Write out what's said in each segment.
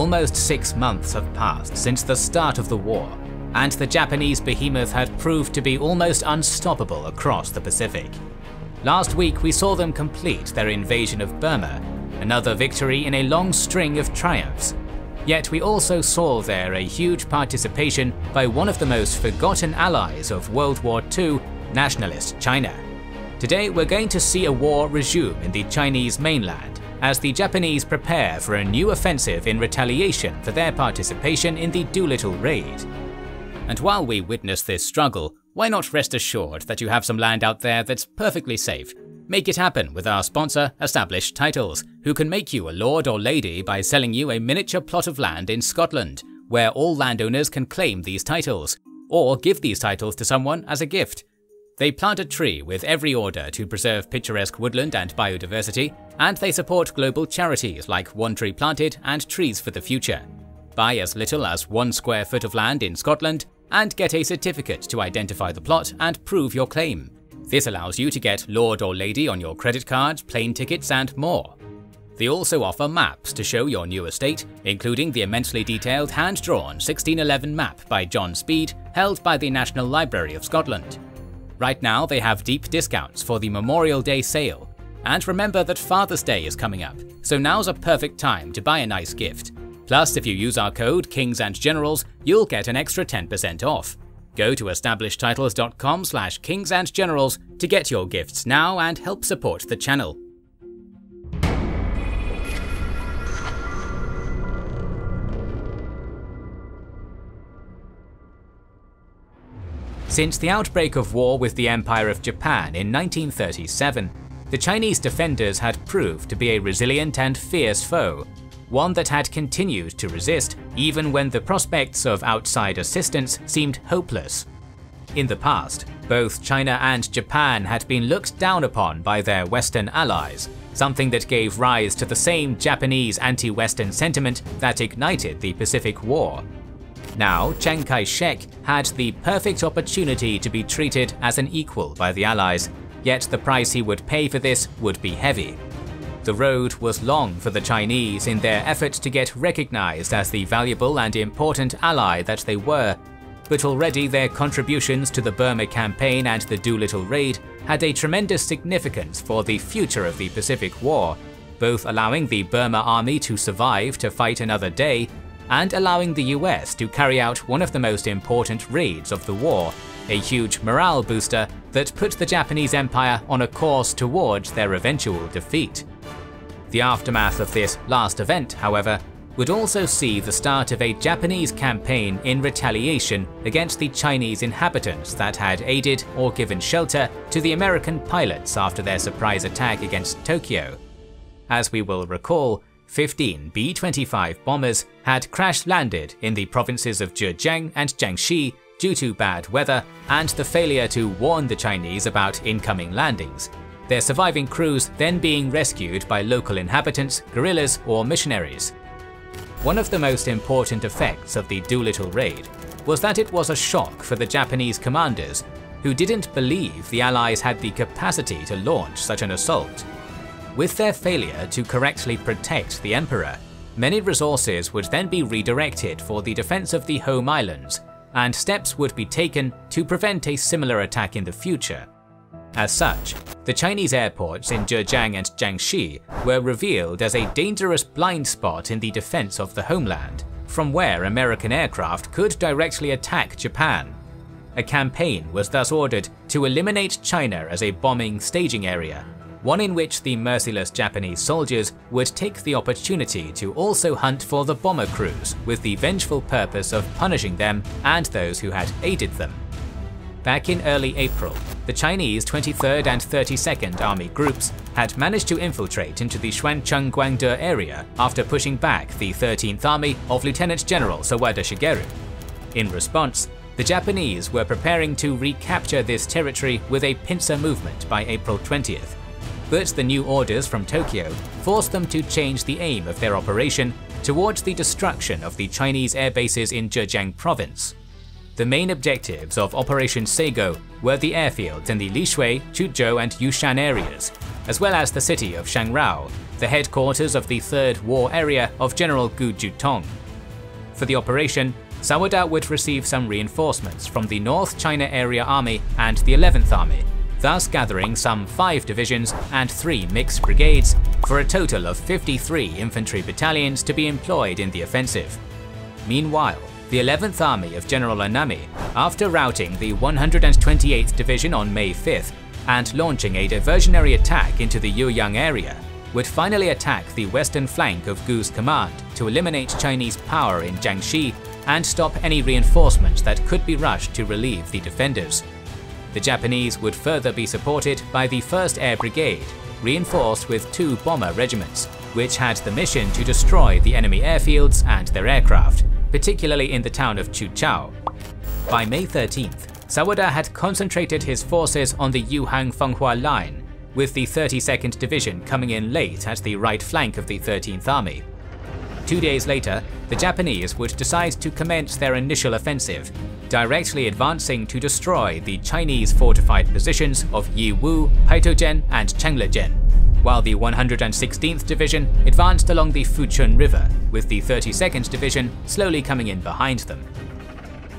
Almost six months have passed since the start of the war, and the Japanese behemoth had proved to be almost unstoppable across the Pacific. Last week we saw them complete their invasion of Burma, another victory in a long string of triumphs. Yet we also saw there a huge participation by one of the most forgotten allies of World War II, nationalist China. Today we're going to see a war resume in the Chinese mainland as the Japanese prepare for a new offensive in retaliation for their participation in the Doolittle raid. And while we witness this struggle, why not rest assured that you have some land out there that's perfectly safe? Make it happen with our sponsor, Established Titles, who can make you a lord or lady by selling you a miniature plot of land in Scotland, where all landowners can claim these titles, or give these titles to someone as a gift. They plant a tree with every order to preserve picturesque woodland and biodiversity, and they support global charities like One Tree Planted and Trees for the Future. Buy as little as one square foot of land in Scotland and get a certificate to identify the plot and prove your claim. This allows you to get Lord or Lady on your credit cards, plane tickets, and more. They also offer maps to show your new estate, including the immensely detailed hand-drawn 1611 map by John Speed, held by the National Library of Scotland. Right now, they have deep discounts for the Memorial Day sale. And remember that Father's Day is coming up, so now's a perfect time to buy a nice gift. Plus, if you use our code Kings and Generals, you'll get an extra 10% off. Go to establishedtitles.com slash kingsandgenerals to get your gifts now and help support the channel. Since the outbreak of war with the Empire of Japan in 1937, the Chinese defenders had proved to be a resilient and fierce foe, one that had continued to resist even when the prospects of outside assistance seemed hopeless. In the past, both China and Japan had been looked down upon by their Western allies, something that gave rise to the same Japanese anti-Western sentiment that ignited the Pacific War. Now, Chiang Kai-shek had the perfect opportunity to be treated as an equal by the Allies, yet the price he would pay for this would be heavy. The road was long for the Chinese in their effort to get recognized as the valuable and important ally that they were, but already their contributions to the Burma campaign and the Doolittle raid had a tremendous significance for the future of the Pacific War, both allowing the Burma army to survive to fight another day and allowing the US to carry out one of the most important raids of the war, a huge morale booster that put the Japanese Empire on a course towards their eventual defeat. The aftermath of this last event, however, would also see the start of a Japanese campaign in retaliation against the Chinese inhabitants that had aided or given shelter to the American pilots after their surprise attack against Tokyo. As we will recall, 15 B-25 bombers had crash-landed in the provinces of Zhejiang and Jiangxi due to bad weather and the failure to warn the Chinese about incoming landings, their surviving crews then being rescued by local inhabitants, guerrillas, or missionaries. One of the most important effects of the Doolittle raid was that it was a shock for the Japanese commanders, who didn't believe the Allies had the capacity to launch such an assault. With their failure to correctly protect the Emperor, many resources would then be redirected for the defense of the home islands, and steps would be taken to prevent a similar attack in the future. As such, the Chinese airports in Zhejiang and Jiangxi were revealed as a dangerous blind spot in the defense of the homeland, from where American aircraft could directly attack Japan. A campaign was thus ordered to eliminate China as a bombing staging area, one in which the merciless Japanese soldiers would take the opportunity to also hunt for the bomber crews with the vengeful purpose of punishing them and those who had aided them. Back in early April, the Chinese 23rd and 32nd Army groups had managed to infiltrate into the Xuancheng Guangde area after pushing back the 13th Army of Lieutenant General Sawada Shigeru. In response, the Japanese were preparing to recapture this territory with a pincer movement by April 20th. But the new orders from Tokyo forced them to change the aim of their operation towards the destruction of the Chinese air bases in Zhejiang province. the main objectives of Operation Sei-Go were the airfields in the Lishui, Chuzhou and Yushan areas, as well as the city of Shangrao, the headquarters of the 3rd War Area of General Gu Zhutong. For the operation, Sawada would receive some reinforcements from the North China Area Army and the 11th Army, thus gathering some 5 divisions and 3 mixed brigades for a total of 53 infantry battalions to be employed in the offensive. Meanwhile, the 11th Army of General Anami, after routing the 128th Division on May 5th and launching a diversionary attack into the Yueyang area, would finally attack the western flank of Gu's command to eliminate Chinese power in Jiangxi and stop any reinforcements that could be rushed to relieve the defenders. The Japanese would further be supported by the 1st Air Brigade, reinforced with two bomber regiments, which had the mission to destroy the enemy airfields and their aircraft, particularly in the town of Chuchao. By May 13th, Sawada had concentrated his forces on the Yuhang-Fenghua line, with the 32nd Division coming in late at the right flank of the 13th Army. Two days later, the Japanese would decide to commence their initial offensive, directly advancing to destroy the Chinese fortified positions of Yiwu, Paitogen, and Changlezhen, while the 116th Division advanced along the Fuchun River, with the 32nd Division slowly coming in behind them.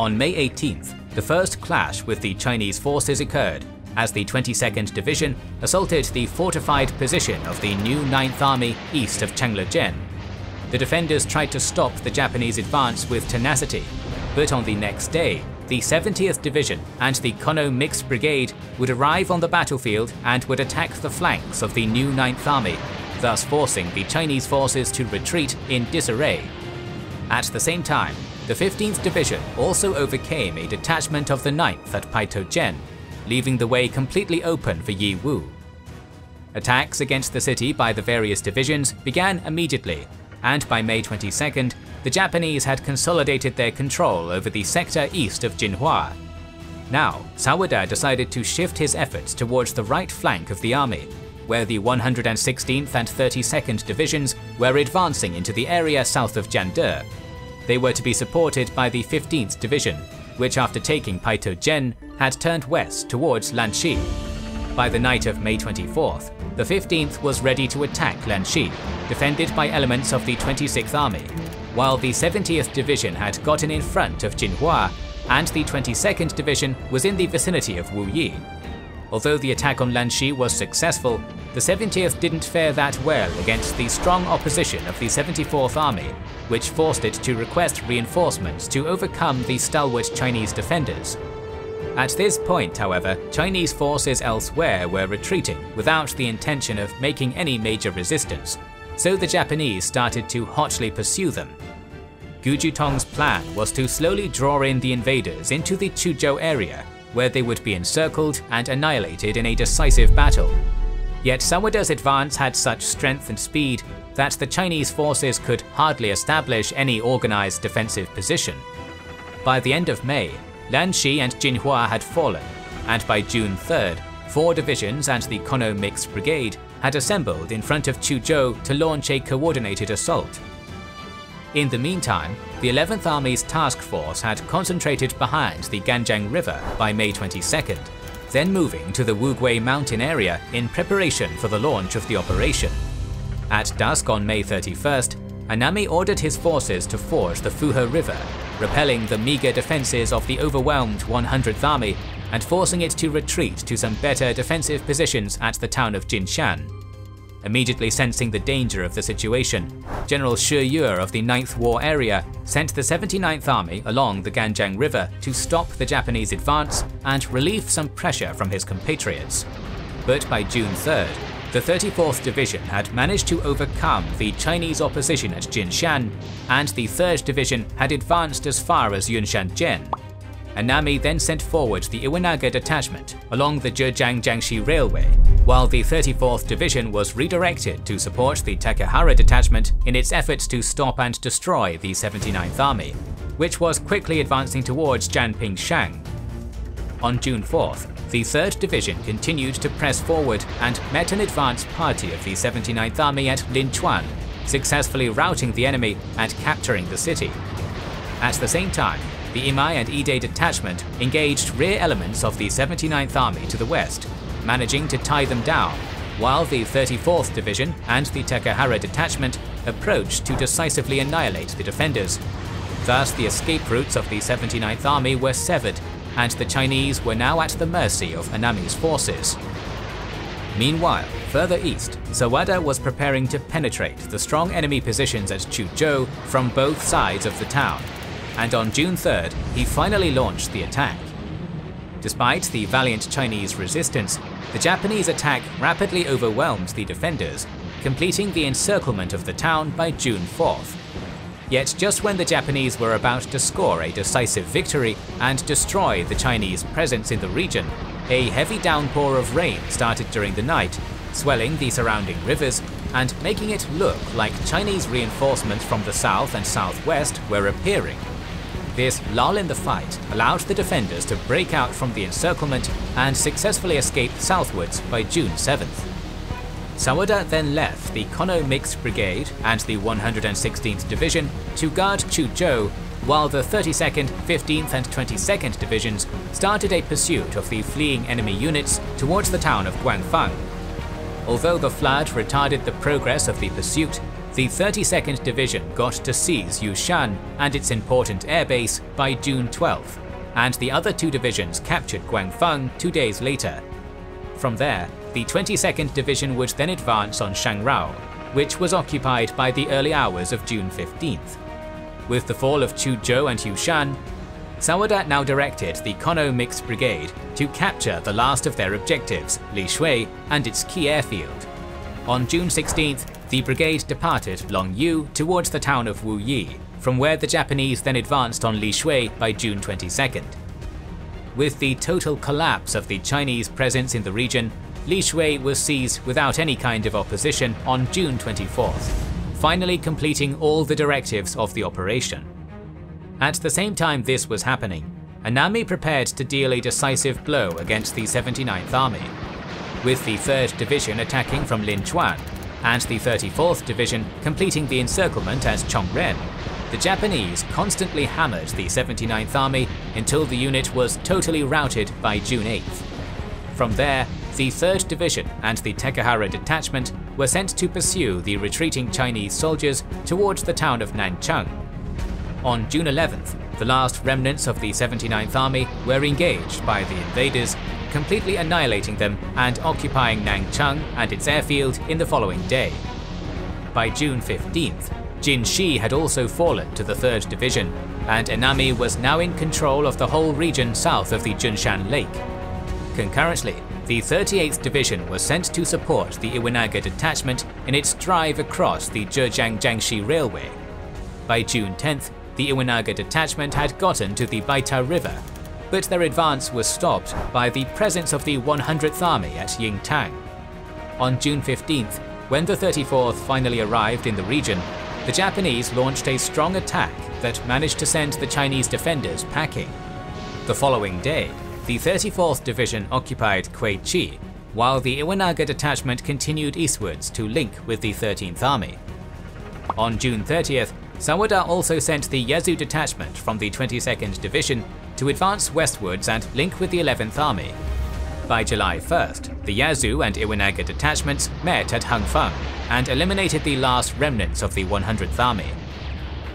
On May 18th, the first clash with the Chinese forces occurred, as the 22nd Division assaulted the fortified position of the new 9th Army east of Changlezhen the defenders tried to stop the Japanese advance with tenacity, but on the next day, the 70th Division and the Kono Mixed Brigade would arrive on the battlefield and would attack the flanks of the new 9th Army, thus forcing the Chinese forces to retreat in disarray. At the same time, the 15th Division also overcame a detachment of the 9th at Paitogen, leaving the way completely open for Yi Wu. Attacks against the city by the various divisions began immediately, and by May 22nd, the Japanese had consolidated their control over the sector east of Jinhua. Now, Sawada decided to shift his efforts towards the right flank of the army, where the 116th and 32nd Divisions were advancing into the area south of Jiande. They were to be supported by the 15th Division, which after taking Paitogen had turned west towards Lanxi. By the night of May 24th, the 15th was ready to attack Lanxi, defended by elements of the 26th Army, while the 70th Division had gotten in front of Jinhua and the 22nd Division was in the vicinity of Wuyi. Although the attack on Lanxi was successful, the 70th didn't fare that well against the strong opposition of the 74th Army, which forced it to request reinforcements to overcome the stalwart Chinese defenders. At this point, however, Chinese forces elsewhere were retreating without the intention of making any major resistance, so the Japanese started to hotly pursue them. Gu Zhutong's plan was to slowly draw in the invaders into the Chuzhou area, where they would be encircled and annihilated in a decisive battle. Yet Sawada's advance had such strength and speed that the Chinese forces could hardly establish any organized defensive position. By the end of May, Lanxi and Jinhua had fallen, and by June 3rd, four divisions and the Kono Mixed Brigade had assembled in front of Chuzhou to launch a coordinated assault. In the meantime, the 11th Army's task force had concentrated behind the Ganjiang River by May 22nd, then moving to the Wugui mountain area in preparation for the launch of the operation. At dusk on May 31st, Anami ordered his forces to forge the Fuhe River repelling the meagre defences of the overwhelmed 100th Army and forcing it to retreat to some better defensive positions at the town of Jinshan. Immediately sensing the danger of the situation, General Xue Yue of the 9th War Area sent the 79th Army along the Ganjiang River to stop the Japanese advance and relieve some pressure from his compatriots. But by June 3rd, the 34th Division had managed to overcome the Chinese opposition at Jinshan, and the 3rd Division had advanced as far as Yunshanjian. Anami then sent forward the Iwanaga detachment along the Zhejiang-Jiangxi Railway, while the 34th Division was redirected to support the Takehara detachment in its efforts to stop and destroy the 79th Army, which was quickly advancing towards Jianpingshan. On June 4th, the 3rd Division continued to press forward and met an advance party of the 79th Army at Linchuan, successfully routing the enemy and capturing the city. At the same time, the Imai and Ide detachment engaged rear elements of the 79th Army to the west, managing to tie them down, while the 34th Division and the Takehara detachment approached to decisively annihilate the defenders. Thus, the escape routes of the 79th Army were severed, and the Chinese were now at the mercy of Anami's forces. Meanwhile, further east, Sawada was preparing to penetrate the strong enemy positions at Chuzhou from both sides of the town, and on June 3rd, he finally launched the attack. Despite the valiant Chinese resistance, the Japanese attack rapidly overwhelmed the defenders, completing the encirclement of the town by June 4th. Yet just when the Japanese were about to score a decisive victory and destroy the Chinese presence in the region, a heavy downpour of rain started during the night, swelling the surrounding rivers and making it look like Chinese reinforcements from the south and southwest were appearing. This lull in the fight allowed the defenders to break out from the encirclement and successfully escape southwards by June 7th. Sawada then left the Kono Mixed Brigade and the 116th Division to guard Chuzhou, while the 32nd, 15th and 22nd Divisions started a pursuit of the fleeing enemy units towards the town of Guangfang. Although the flood retarded the progress of the pursuit, the 32nd Division got to seize Yushan and its important airbase by June 12th, and the other two divisions captured Guangfang two days later. From there, the 22nd Division would then advance on Shangrao, which was occupied by the early hours of June 15th. With the fall of Chuzhou and Yushan, Sawada now directed the Kono Mixed Brigade to capture the last of their objectives, Li Shui, and its key airfield. On June 16th, the brigade departed Longyu towards the town of Wuyi, from where the Japanese then advanced on Li Shui by June 22nd. With the total collapse of the Chinese presence in the region, Li Shui was seized without any kind of opposition on June 24th, finally completing all the directives of the operation. At the same time this was happening, Anami prepared to deal a decisive blow against the 79th Army, with the 3rd Division attacking from Linchuan and the 34th Division completing the encirclement as Chongren. The Japanese constantly hammered the 79th Army until the unit was totally routed by June 8th. From there, the 3rd Division and the Takehara detachment were sent to pursue the retreating Chinese soldiers towards the town of Nanchang. On June 11th, the last remnants of the 79th Army were engaged by the invaders, completely annihilating them and occupying Nanchang and its airfield in the following day. By June 15th, Jin Shi had also fallen to the 3rd Division, and Anami was now in control of the whole region south of the Junshan Lake. Concurrently, the 38th Division was sent to support the Iwanaga detachment in its drive across the Zhejiang-Jiangxi Railway. By June 10th, the Iwanaga detachment had gotten to the Baita River, but their advance was stopped by the presence of the 100th Army at Yingtang. On June 15th, when the 34th finally arrived in the region, the Japanese launched a strong attack that managed to send the Chinese defenders packing. The following day, the 34th Division occupied Chi, while the Iwanaga detachment continued eastwards to link with the 13th Army. On June 30th, Sawada also sent the Yazu detachment from the 22nd Division to advance westwards and link with the 11th Army. By July 1st, the Yazu and Iwanaga detachments met at Hangfeng and eliminated the last remnants of the 100th Army.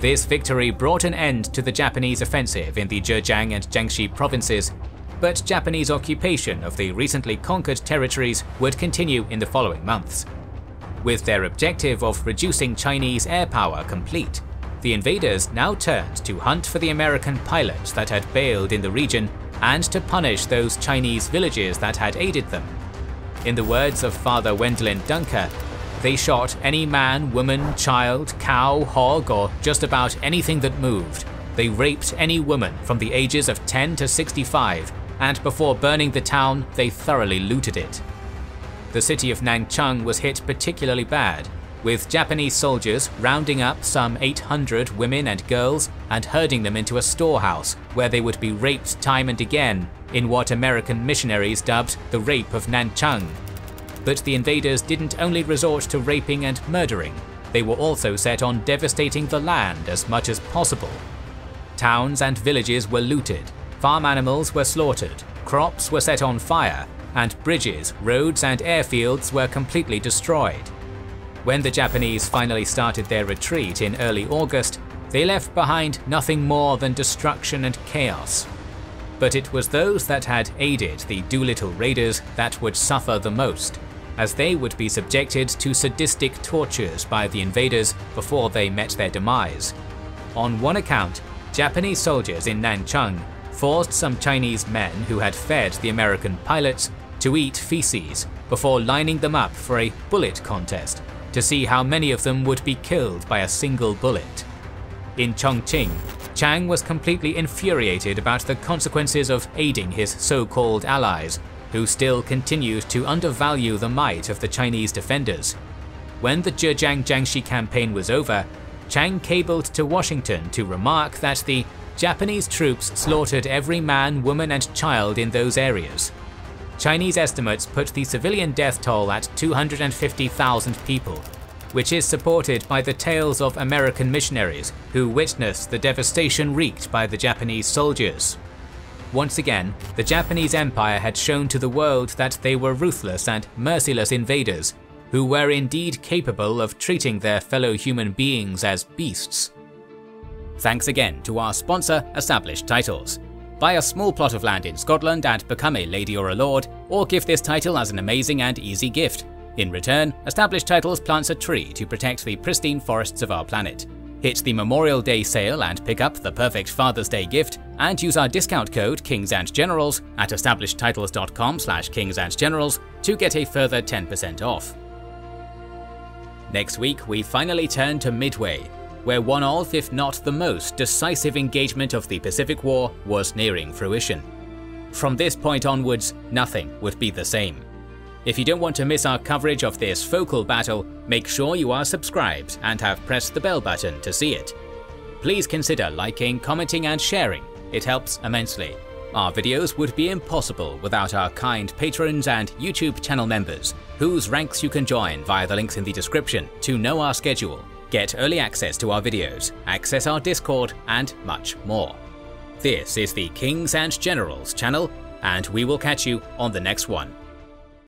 This victory brought an end to the Japanese offensive in the Zhejiang and Jiangxi provinces but Japanese occupation of the recently conquered territories would continue in the following months. With their objective of reducing Chinese air power complete, the invaders now turned to hunt for the American pilots that had bailed in the region and to punish those Chinese villages that had aided them. In the words of Father Wendelin Dunker, they shot any man, woman, child, cow, hog, or just about anything that moved. They raped any woman from the ages of 10 to 65 and before burning the town, they thoroughly looted it. The city of Nanchang was hit particularly bad, with Japanese soldiers rounding up some 800 women and girls and herding them into a storehouse where they would be raped time and again in what American missionaries dubbed the Rape of Nanchang. But the invaders didn't only resort to raping and murdering, they were also set on devastating the land as much as possible towns and villages were looted, farm animals were slaughtered, crops were set on fire, and bridges, roads and airfields were completely destroyed. When the Japanese finally started their retreat in early August, they left behind nothing more than destruction and chaos. But it was those that had aided the Doolittle raiders that would suffer the most, as they would be subjected to sadistic tortures by the invaders before they met their demise. On one account, Japanese soldiers in Nanchang forced some Chinese men who had fed the American pilots to eat feces before lining them up for a bullet contest to see how many of them would be killed by a single bullet. In Chongqing, Chiang was completely infuriated about the consequences of aiding his so-called allies, who still continued to undervalue the might of the Chinese defenders. When the Zhejiang Jiangxi campaign was over, Chiang cabled to Washington to remark that the Japanese troops slaughtered every man, woman and child in those areas. Chinese estimates put the civilian death toll at 250,000 people, which is supported by the tales of American missionaries who witnessed the devastation wreaked by the Japanese soldiers. Once again, the Japanese Empire had shown to the world that they were ruthless and merciless invaders who were indeed capable of treating their fellow human beings as beasts. Thanks again to our sponsor, Established Titles. Buy a small plot of land in Scotland and become a lady or a lord, or give this title as an amazing and easy gift. In return, Established Titles plants a tree to protect the pristine forests of our planet. Hit the Memorial Day sale and pick up the perfect Father's Day gift, and use our discount code Kings and Generals at establishedtitles.com slash kingsandgenerals to get a further 10% off. Next week, we finally turn to Midway, where one of, if not the most, decisive engagement of the Pacific War was nearing fruition. From this point onwards, nothing would be the same. If you don't want to miss our coverage of this focal battle, make sure you are subscribed and have pressed the bell button to see it. Please consider liking, commenting and sharing, it helps immensely. Our videos would be impossible without our kind patrons and YouTube channel members, whose ranks you can join via the links in the description to know our schedule get early access to our videos, access our Discord, and much more. This is the Kings and Generals channel, and we will catch you on the next one.